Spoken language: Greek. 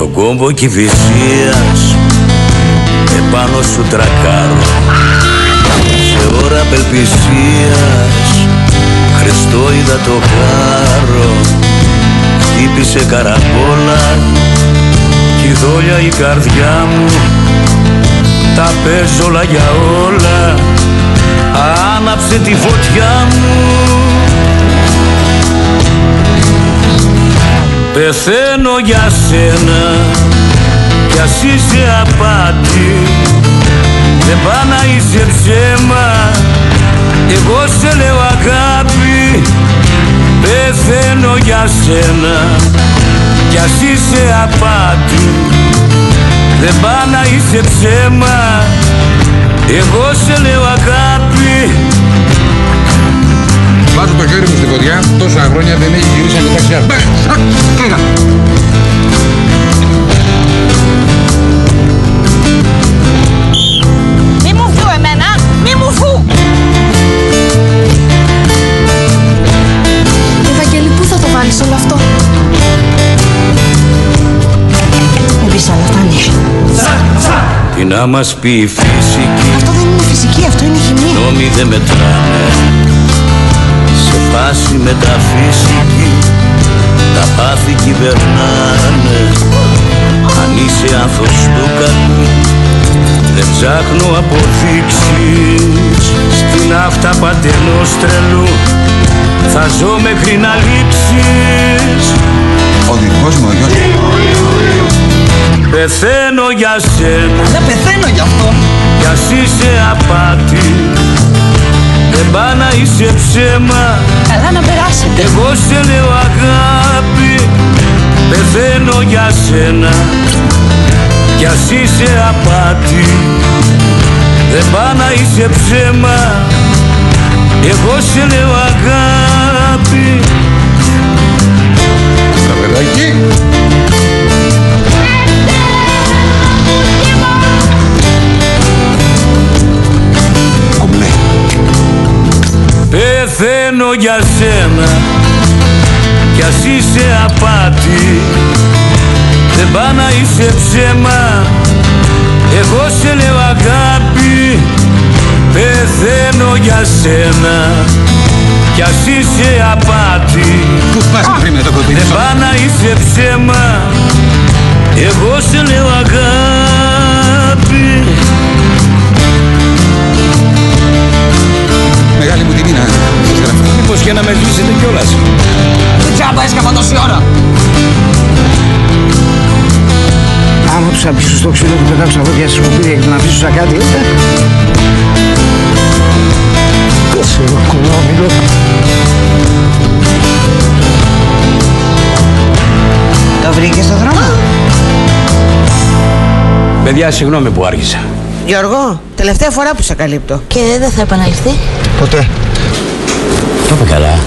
Στον κόμπο κυβυσίας επάνω σου τρακάρω. Σε ώρα απελπισίας Χριστό είδα το χάρο. Χτύπησε καραπόλα κι η δόλια η καρδιά μου. Τα παίζω όλα για όλα. Άναψε τη φωτιά μου Πεθαίνω για σένα κι ας είσαι απάτη. Δεν πά να είσαι ψέμα εγώ σε λέω αγάπη. Πεθαίνω για σένα κι ας είσαι απάτη. Δεν πά να είσαι ψέμα εγώ σε λέω αγάπη το χέρι μου στη φωτιά, τόσα χρόνια δεν έχει γυρίσει αν κοιτάξει Κοίτα. Μη μου φου εμένα, μη μου φου! Ευαγγέλη, πού θα το βάλεις όλο αυτό; Μην πεις άλλα, φτάνει. Τι να μας πει η φυσική; Αυτό δεν είναι φυσική, αυτό είναι χημεία. νόμοι δεν μετράνε Σε φάση μεταφυσική τα πάθη κυβερνάνε. Αν είσαι άνθος του κακού δεν ψάχνω αποδείξεις. Στην αυτά παντελώς τρελού θα ζω μέχρι να λείψεις. Ο δικός μου ο γιος Πεθαίνω για σένα. Δεν πεθαίνω γι' αυτό. κι ας είσαι απάτη δεν πά να είσαι ψέμα. Καλά να περάσετε. Εγώ σε λέω αγάπη. Πεθαίνω για σένα. Κι ας είσαι απάτη. Δεν πά να είσαι ψέμα. Εγώ σε λέω αγάπη. Τα Πεθαίνω για σένα. Κι ας είσαι απάτη. Δεν πά να είσαι ψέμα. Εγώ σε λέω αγάπη. Πεθαίνω για σένα. Κι ας είσαι απάτη. Πού πας πριν με το κοπίδι Δεν σου; πά να είσαι ψέμα. Εγώ σε λέω αγάπη Άμα τους αφήσω στο ξύλο και πετάξω τα δόντια στις σκουπίδια και τον αφήσω σαν κάτι, ε. Σε κολόμιλο. Το βρήκες στο δρόμο; Παιδιά συγγνώμη που άργησα Γιώργο, τελευταία φορά που σε καλύπτω. Και δεν θα επαναληφθεί. Ποτέ. Το είπε καλά